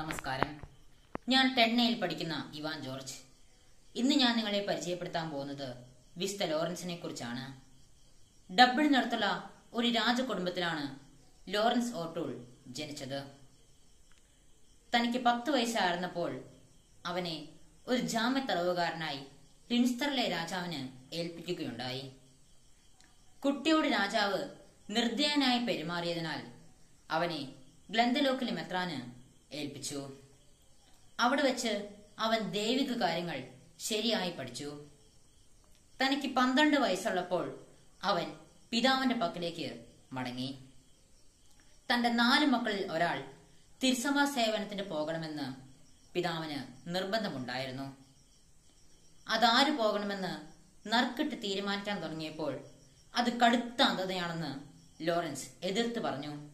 നമസ്കാരം. ഞാൻ ടെണ്ണയിൽ പഠിക്കുന്ന ഇവാൻ ജോർജ്. ഇന്ന് ഞാൻ നിങ്ങളെ പരിചയപ്പെടുത്താൻ പോകുന്നത് വിസ്ത ലോറൻസിനെ കുറിച്ചാണ്. ഡബ്ലിനടുത്തുള്ള ഒരു രാജകുടുംബത്തിലാണ് ലോറൻസ് ഓട്ടൂൾ ജനിച്ചത്. തനിക്ക് പത്ത് വയസ്സായിരുന്നപ്പോൾ അവനെ ഒരു ജാമ്യത്തടവുകാരനായി ലിൻസ്റ്ററിലെ രാജാവിന് ഏൽപ്പിക്കുകയുണ്ടായി. കുട്ടിയോട് രാജാവ് നിർദ്ദയനായി പെരുമാറിയതിനാൽ അവനെ ഗ്ലന്തലോക്കിലെ മെത്രാന് ഏൽപ്പിച്ചു. അവിടെ വെച്ച് അവൻ ദൈവിക കാര്യങ്ങൾ ശരിയായി പഠിച്ചു. തനിക്ക് പന്ത്രണ്ട് വയസ്സുള്ളപ്പോൾ അവൻ പിതാവിന്റെ പക്കലേക്ക് മടങ്ങി. തന്റെ നാല് മക്കളിൽ ഒരാൾ തിരുസഭാ സേവനത്തിന് പോകണമെന്ന് പിതാവിന് നിർബന്ധമുണ്ടായിരുന്നു. അതാര് പോകണമെന്ന് നറുക്കിട്ട് തീരുമാനിക്കാൻ തുടങ്ങിയപ്പോൾ അത് കടുത്ത അന്ധതയാണെന്ന് ലോറൻസ് എതിർത്ത് പറഞ്ഞു.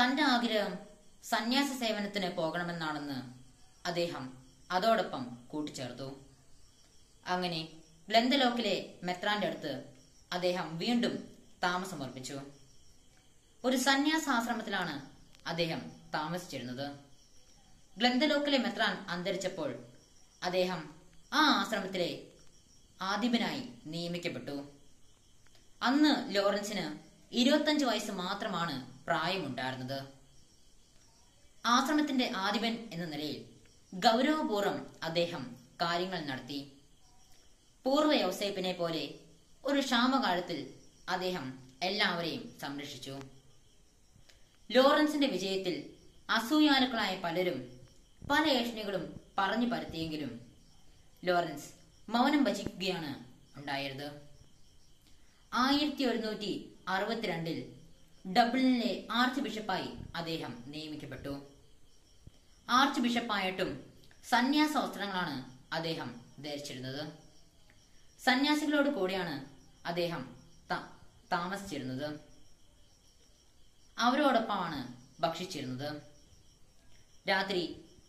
തന്റെ ആഗ്രഹം സന്യാസ സേവനത്തിന് പോകണമെന്നാണെന്ന് അദ്ദേഹം അതോടൊപ്പം കൂട്ടിച്ചേർത്തു. അങ്ങനെ ബ്ലെന്തലോക്കിലെ മെത്രാന്റെ അടുത്ത് അദ്ദേഹം വീണ്ടും താമസമർപ്പിച്ചു. ഒരു സന്യാസാശ്രമത്തിലാണ് അദ്ദേഹം താമസിച്ചിരുന്നത്. ഗ്ലന്തലോക്കിലെ മെത്രാൻ അന്തരിച്ചപ്പോൾ അദ്ദേഹം ആ ആശ്രമത്തിലെ ആദിപനായി നിയമിക്കപ്പെട്ടു. അന്ന് ലോറൻസിന് ഇരുപത്തഞ്ച് വയസ്സ് മാത്രമാണ് പ്രായമുണ്ടായിരുന്നത്. ആശ്രമത്തിന്റെ ആദിപൻ എന്ന നിലയിൽ ഗൗരവപൂർവം അദ്ദേഹം കാര്യങ്ങൾ നടത്തി. പൂർവ യോസേപ്പിനെ പോലെ ഒരു ക്ഷാമകാലത്തിൽ അദ്ദേഹം എല്ലാവരെയും സംരക്ഷിച്ചു. ലോറൻസിന്റെ വിജയത്തിൽ അസൂയാലുക്കളായ പലരും പല ഏഷണികളും പറഞ്ഞു പരത്തിയെങ്കിലും ലോറൻസ് മൗനം ഭജിക്കുകയാണ് ഉണ്ടായത്. ആയിരത്തി ഒരുന്നൂറ്റി അറുപത്തിരണ്ടിൽ ഡബ്ലിനിലെ ആർച്ച് ബിഷപ്പായി അദ്ദേഹം നിയമിക്കപ്പെട്ടു. ആർച്ച് ബിഷപ്പായിട്ടും സന്യാസ വസ്ത്രങ്ങളാണ് അദ്ദേഹം ധരിച്ചിരുന്നത്. സന്യാസികളോട് കൂടിയാണ് അദ്ദേഹം താമസിച്ചിരുന്നത്. അവരോടൊപ്പമാണ് ഭക്ഷിച്ചിരുന്നത്. രാത്രി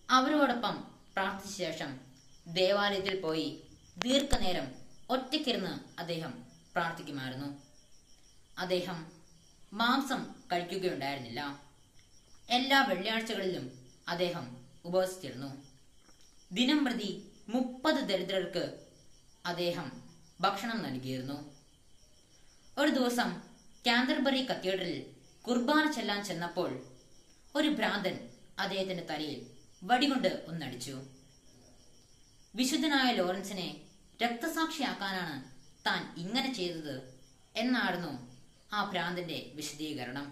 അവരോടൊപ്പം പ്രാർത്ഥിച്ച ശേഷം ദേവാലയത്തിൽ പോയി ദീർഘനേരം ഒറ്റയ്ക്കിരുന്ന് അദ്ദേഹം പ്രാർത്ഥിക്കുമായിരുന്നു. അദ്ദേഹം മാംസം കഴിക്കുകയുണ്ടായിരുന്നില്ല. എല്ലാ വെള്ളിയാഴ്ചകളിലും അദ്ദേഹം ഉപവസിച്ചിരുന്നു. ദിനം പ്രതി മുപ്പത് ദരിദ്രർക്ക് അദ്ദേഹം ഭക്ഷണം നൽകിയിരുന്നു. ഒരു ദിവസം കാന്തർബറി കത്തീഡ്രലിൽ കുർബാന ചെല്ലാൻ ചെന്നപ്പോൾ ഒരു ഭ്രാന്തൻ അദ്ദേഹത്തിന്റെ തലയിൽ വടികൊണ്ട് ഒന്നടിച്ചു. വിശുദ്ധനായ ലോറൻസിനെ രക്തസാക്ഷിയാക്കാനാണ് താൻ ഇങ്ങനെ ചെയ്തത് എന്നായിരുന്നു ആ ഭ്രാന്തന്റെ വിശദീകരണം.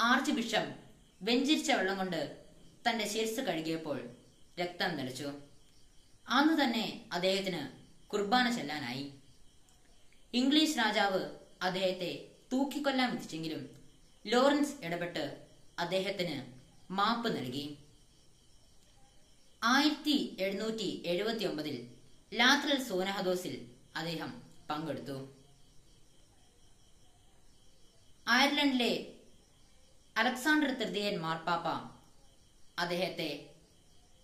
ആർച്ച് ബിഷപ്പ് വെഞ്ചിരിച്ച വെള്ളം കൊണ്ട് തന്റെ ശിരസ് കഴുകിയപ്പോൾ രക്തം നിലച്ചു അന്ന് തന്നെ അദ്ദേഹത്തിന് കുർബാന ചെല്ലാനായി. ഇംഗ്ലീഷ് രാജാവ് അദ്ദേഹത്തെ തൂക്കിക്കൊല്ലാൻ വിധിച്ചെങ്കിലും ലോറൻസ് ഇടപെട്ട് അദ്ദേഹത്തിന് മാപ്പ് നൽകി. ആയിരത്തി എഴുന്നൂറ്റി എഴുപത്തി ഒമ്പതിൽ ലാത്രൽ സോനഹദോസിൽ അദ്ദേഹം പങ്കെടുത്തു. അയർലൻഡിലെ അലക്സാണ്ടർ തൃതീയൻ മാർപ്പാപ്പ അദ്ദേഹത്തെ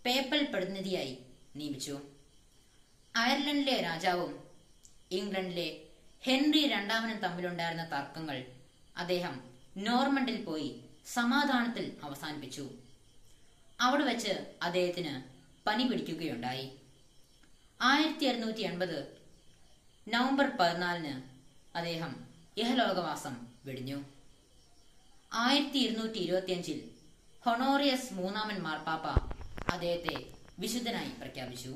പേപ്പൽ പ്രതിനിധിയായി നിയമിച്ചു. അയർലൻഡിലെ രാജാവും ഇംഗ്ലണ്ടിലെ ഹെൻറി രണ്ടാമനും തമ്മിലുണ്ടായിരുന്ന തർക്കങ്ങൾ അദ്ദേഹം നോർമണ്ടിൽ പോയി സമാധാനത്തിൽ അവസാനിപ്പിച്ചു. അവിടെ വെച്ച് അദ്ദേഹത്തിന് പനി പിടിക്കുകയുണ്ടായി. ആയിരത്തി അറുന്നൂറ്റി എൺപത് നവംബർ പതിനാലിന് അദ്ദേഹം ഇഹലോകവാസം വെടിഞ്ഞു. ആയിരത്തി ഇരുന്നൂറ്റി ഇരുപത്തിയഞ്ചിൽ ഹൊണോറിയസ് മൂന്നാമൻ മാർപ്പാപ്പ അദ്ദേഹത്തെ വിശുദ്ധനായി പ്രഖ്യാപിച്ചു.